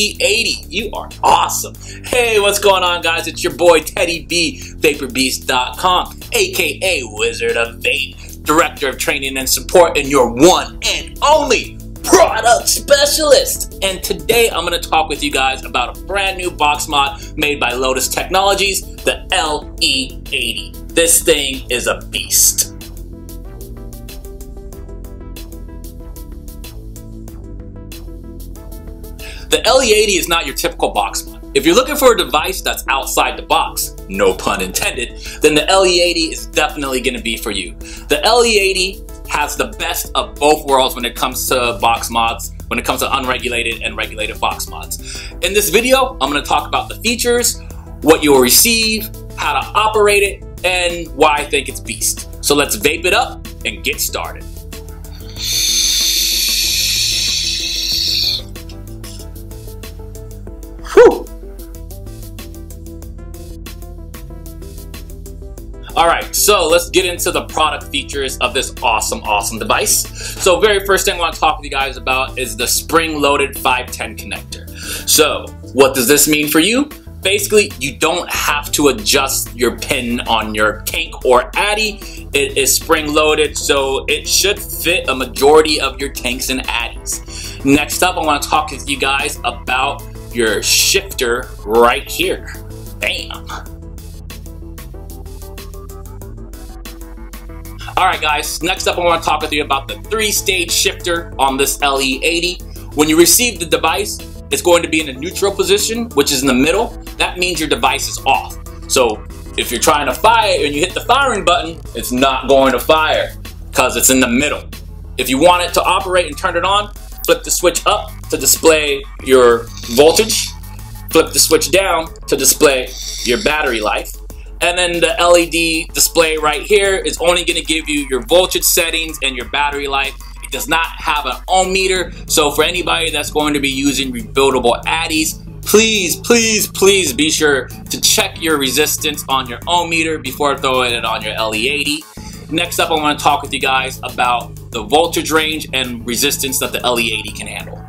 Whoa, LE80, you are awesome. Hey, what's going on guys? It's your boy Teddy B, VaporBeast.com, aka Wizard of Vape, Director of Training and Support, and your one and only product specialist. And today I'm going to talk with you guys about a brand new box mod made by Lotus Technologies, the LE80. This thing is a beast. The LE80 is not your typical box mod. If you're looking for a device that's outside the box, no pun intended, then the LE80 is definitely going to be for you. The LE80 has the best of both worlds when it comes to box mods, when it comes to unregulated and regulated box mods. In this video, I'm going to talk about the features, what you'll receive, how to operate it, and why I think it's beast. So let's vape it up and get started. All right, so let's get into the product features of this awesome, awesome device. So very first thing I want to talk with you guys about is the spring-loaded 510 connector. So what does this mean for you? Basically, you don't have to adjust your pin on your tank or addy. It is spring-loaded, so it should fit a majority of your tanks and addies. Next up, I want to talk with you guys about your shifter right here. Bam. Alright guys, next up I want to talk with you about the three-stage shifter on this LE80. When you receive the device, it's going to be in a neutral position, which is in the middle. That means your device is off. So if you're trying to fire and you hit the firing button, it's not going to fire because it's in the middle. If you want it to operate and turn it on, flip the switch up to display your voltage, flip the switch down to display your battery life, and then the LED display right here is only going to give you your voltage settings and your battery life. It does not have an ohm meter, so for anybody that's going to be using rebuildable addies, please, please, please be sure to check your resistance on your ohm meter before throwing it on your LE80. Next up, I want to talk with you guys about the voltage range and resistance that the LE80 can handle.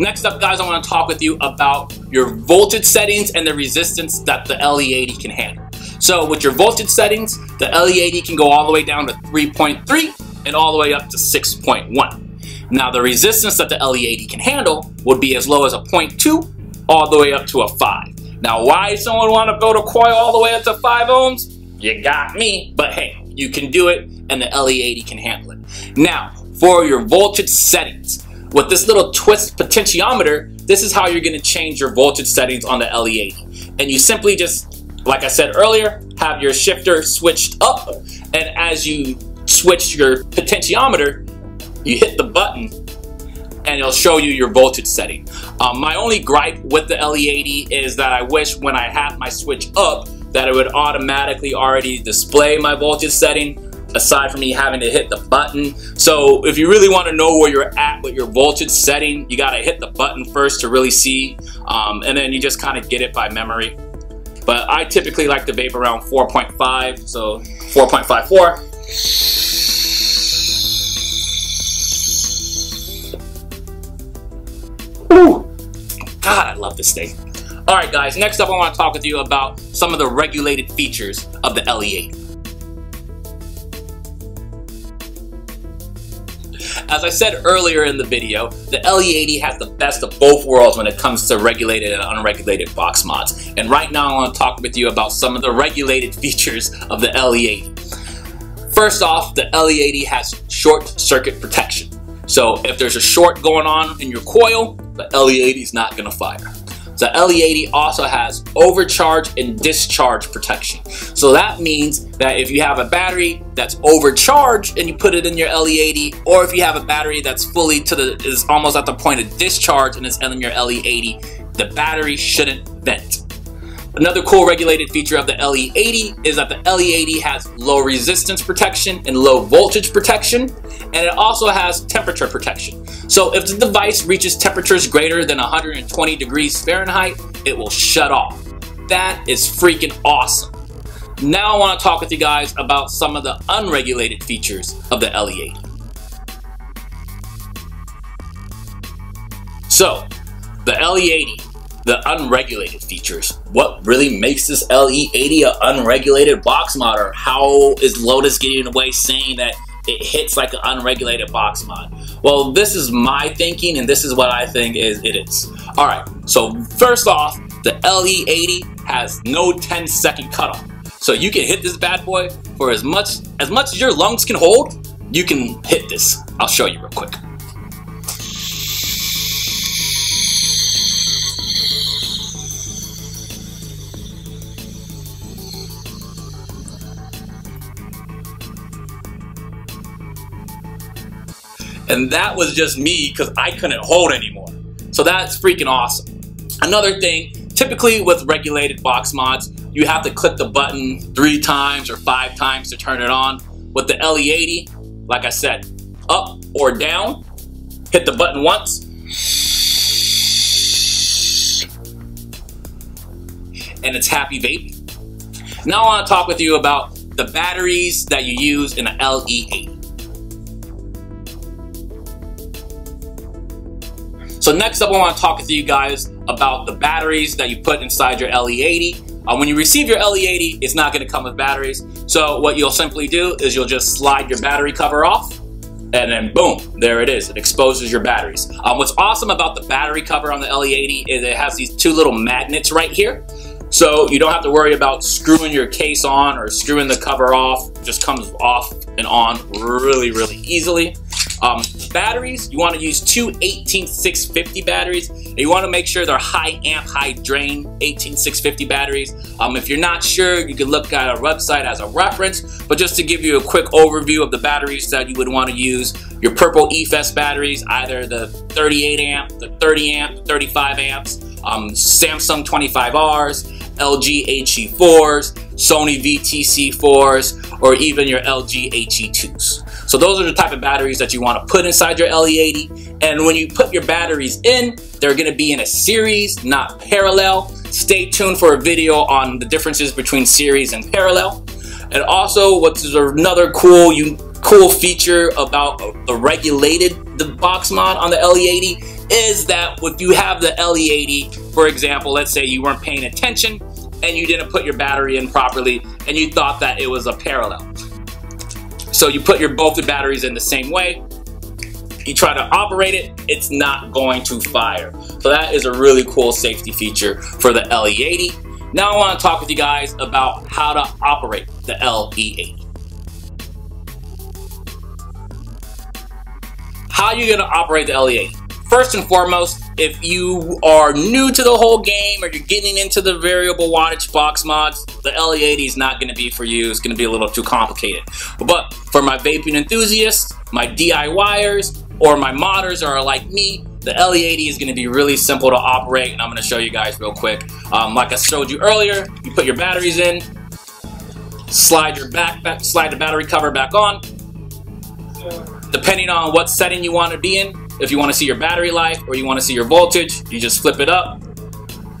Next up, guys, I want to talk with you about your voltage settings and the resistance that the LE80 can handle. So with your voltage settings, the LE80 can go all the way down to 3.3 and all the way up to 6.1. Now the resistance that the LE80 can handle would be as low as a 0.2 all the way up to a 5. Now why someone want to build a coil all the way up to 5 ohms? You got me, but hey, you can do it and the LE80 can handle it. Now, for your voltage settings, with this little twist potentiometer, this is how you're going to change your voltage settings on the LE80. And you simply just, like I said earlier, have your shifter switched up. And as you switch your potentiometer, you hit the button and it'll show you your voltage setting. Um, my only gripe with the LE80 is that I wish when I have my switch up that it would automatically already display my voltage setting aside from me having to hit the button. So if you really want to know where you're at with your voltage setting, you got to hit the button first to really see, um, and then you just kind of get it by memory. But I typically like to vape around 4.5, so 4.54. Ooh, God, I love this thing. All right, guys, next up I want to talk with you about some of the regulated features of the LE8. As I said earlier in the video, the LE80 has the best of both worlds when it comes to regulated and unregulated box mods. And right now I want to talk with you about some of the regulated features of the LE80. First off, the LE80 has short circuit protection. So if there's a short going on in your coil, the LE80 is not going to fire. The LE80 also has overcharge and discharge protection. So that means that if you have a battery that's overcharged and you put it in your LE80, or if you have a battery that's fully to the is almost at the point of discharge and it's in your LE80, the battery shouldn't vent. Another cool regulated feature of the LE80 is that the LE80 has low resistance protection and low voltage protection, and it also has temperature protection. So if the device reaches temperatures greater than 120 degrees Fahrenheit, it will shut off. That is freaking awesome. Now I want to talk with you guys about some of the unregulated features of the LE80. So, the LE80 the unregulated features. What really makes this LE80 an unregulated box mod? Or how is Lotus getting away saying that it hits like an unregulated box mod? Well, this is my thinking, and this is what I think is it is. All right, so first off, the LE80 has no 10 second cutoff. So you can hit this bad boy for as much as much as your lungs can hold, you can hit this. I'll show you real quick. And that was just me because I couldn't hold anymore. So that's freaking awesome. Another thing, typically with regulated box mods, you have to click the button three times or five times to turn it on. With the LE80, like I said, up or down, hit the button once, and it's happy vaping. Now I want to talk with you about the batteries that you use in the LE80. So next up, I want to talk to you guys about the batteries that you put inside your LE80. Uh, when you receive your LE80, it's not going to come with batteries. So what you'll simply do is you'll just slide your battery cover off and then boom, there it is. It exposes your batteries. Um, what's awesome about the battery cover on the LE80 is it has these two little magnets right here. So you don't have to worry about screwing your case on or screwing the cover off. It just comes off and on really, really easily. Um, batteries, you want to use two 18650 batteries. You want to make sure they're high amp, high drain 18650 batteries. Um, if you're not sure, you can look at our website as a reference. But just to give you a quick overview of the batteries that you would want to use, your purple Efest batteries, either the 38 amp, the 30 amp, the 35 amps, um, Samsung 25Rs, LG HE4s, Sony VTC4s, or even your LG HE2s. So those are the type of batteries that you want to put inside your LE80. And when you put your batteries in, they're going to be in a series, not parallel. Stay tuned for a video on the differences between series and parallel. And also, what's another cool you cool feature about the regulated the box mod on the LE80 is that if you have the LE80, for example, let's say you weren't paying attention and you didn't put your battery in properly and you thought that it was a parallel. So you put your both the batteries in the same way. You try to operate it, it's not going to fire. So that is a really cool safety feature for the LE80. Now I want to talk with you guys about how to operate the LE80. How are you going to operate the LE80? First and foremost, if you are new to the whole game or you're getting into the variable wattage box mods, the LE80 is not going to be for you. It's going to be a little too complicated. But for my vaping enthusiasts, my DIYers, or my modders are like me, the LE80 is going to be really simple to operate, and I'm going to show you guys real quick. Um, like I showed you earlier, you put your batteries in, slide your back, back slide the battery cover back on. Depending on what setting you want to be in, if you want to see your battery life or you want to see your voltage, you just flip it up,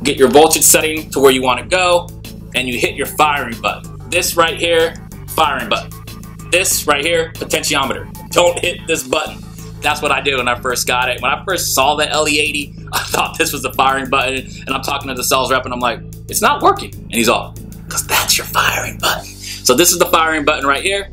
get your voltage setting to where you want to go, and you hit your firing button. This right here, firing button. This right here, potentiometer. Don't hit this button. That's what I did when I first got it. When I first saw the LE80, I thought this was the firing button, and I'm talking to the sales rep, and I'm like, it's not working. And he's all, because that's your firing button. So this is the firing button right here.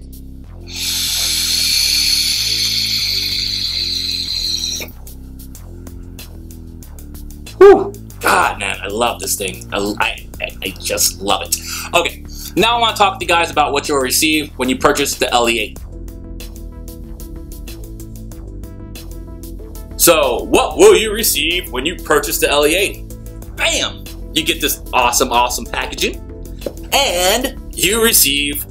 Whew. God, man, I love this thing. I, I, I just love it. Okay, now I want to talk to you guys about what you'll receive when you purchase the LE8. So, what will you receive when you purchase the LE8? Bam! You get this awesome, awesome packaging, and you receive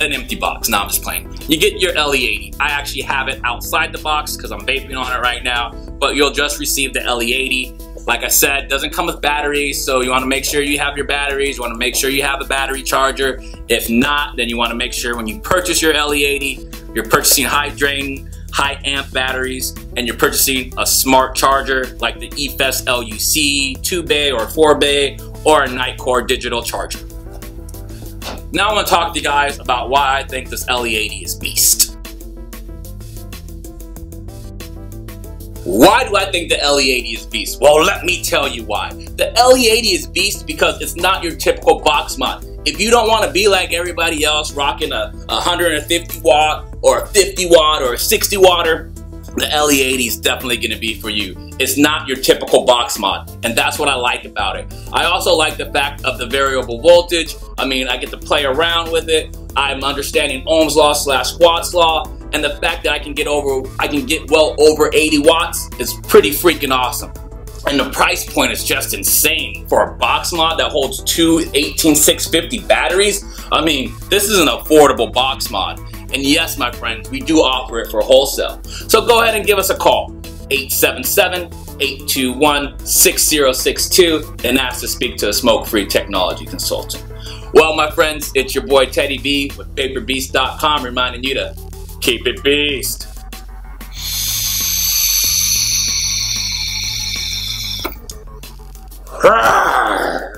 an empty box. Now I'm just playing. You get your LE80. I actually have it outside the box because I'm vaping on it right now, but you'll just receive the LE80. Like I said, doesn't come with batteries, so you want to make sure you have your batteries. You want to make sure you have a battery charger. If not, then you want to make sure when you purchase your LE80, you're purchasing high drain, high amp batteries, and you're purchasing a smart charger like the Efest LUC 2 bay or 4 bay or a Nitecore digital charger. Now I want to talk to you guys about why I think this LE80 is beast. Why do I think the LE80 is beast? Well, let me tell you why. The LE80 is beast because it's not your typical box mod. If you don't want to be like everybody else rocking a 150 watt or a 50 watt or a 60 watter, the LE80 is definitely going to be for you. It's not your typical box mod, and that's what I like about it. I also like the fact of the variable voltage. I mean, I get to play around with it. I'm understanding Ohm's law slash Watt's law, and the fact that I can get over, I can get well over 80 watts is pretty freaking awesome. And the price point is just insane. For a box mod that holds two 18650 batteries, I mean, this is an affordable box mod. And yes, my friends, we do offer it for wholesale. So go ahead and give us a call, 877-821-6062, and ask to speak to a smoke-free technology consultant. Well, my friends, it's your boy Teddy B with VaporBeast.com reminding you to keep it beast. Rawr.